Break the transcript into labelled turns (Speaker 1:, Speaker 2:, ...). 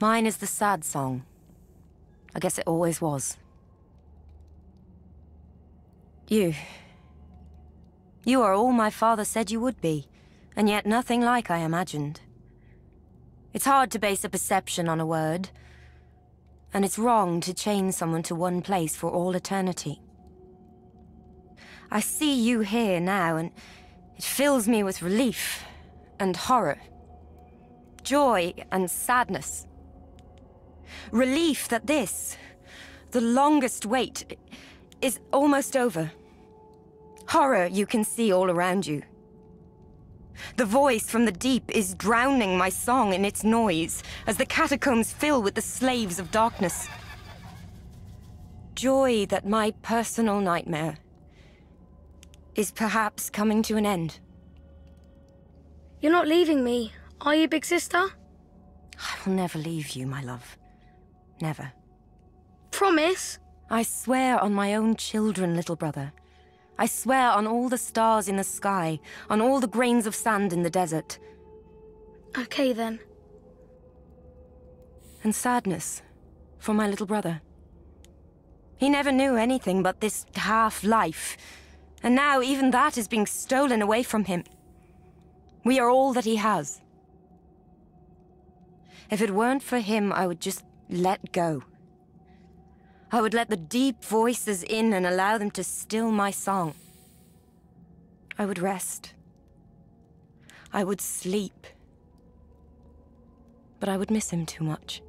Speaker 1: Mine is the sad song. I guess it always was. You. You are all my father said you would be, and yet nothing like I imagined. It's hard to base a perception on a word, and it's wrong to chain someone to one place for all eternity. I see you here now, and it fills me with relief and horror, joy and sadness. Relief that this, the longest wait, is almost over. Horror you can see all around you. The voice from the deep is drowning my song in its noise as the catacombs fill with the slaves of darkness. Joy that my personal nightmare is perhaps coming to an end.
Speaker 2: You're not leaving me, are you, big sister?
Speaker 1: I will never leave you, my love. Never.
Speaker 2: Promise?
Speaker 1: I swear on my own children, little brother. I swear on all the stars in the sky, on all the grains of sand in the desert.
Speaker 2: Okay then.
Speaker 1: And sadness for my little brother. He never knew anything but this half-life, and now even that is being stolen away from him. We are all that he has. If it weren't for him, I would just let go. I would let the deep voices in and allow them to still my song. I would rest. I would sleep. But I would miss him too much.